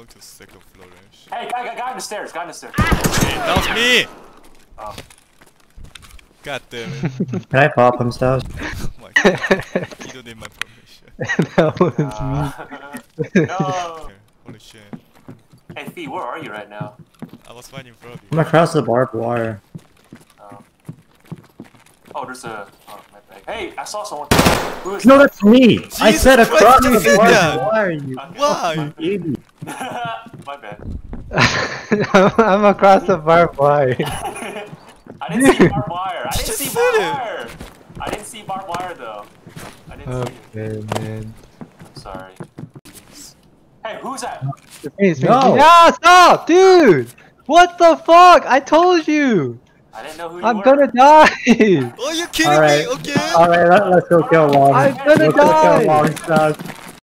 going to the second floor, Ash. Hey, guy, guy, guy in the stairs. Guy in the stairs. Hey, that was me! Oh. God damn it. Can I pop him stuff? Oh my god. You don't need my permission. that was me. Uh, no. Okay, holy shit. Hey, Fee, where are you right now? I was right in front of I'm across the barbed wire. Oh, oh there's a. Oh, my bag. Hey, I saw someone. Who is No, that's me! I said Christ, across you the barbed wire, you Why? fucking idiot. My bad. I'm across the barbed wire. I didn't see barbed wire. I didn't Just see said barbed wire. I didn't see barbed wire though. I didn't see it. Man. I'm sorry. Hey, who's that? It's me, it's me. No. Yeah, stop, dude! What the fuck? I told you! I didn't know who you I'm were. gonna die! Oh, you're kidding Alright. me okay? Alright, let, let's go kill Long. I'm gonna let's go die. kill Long stuff.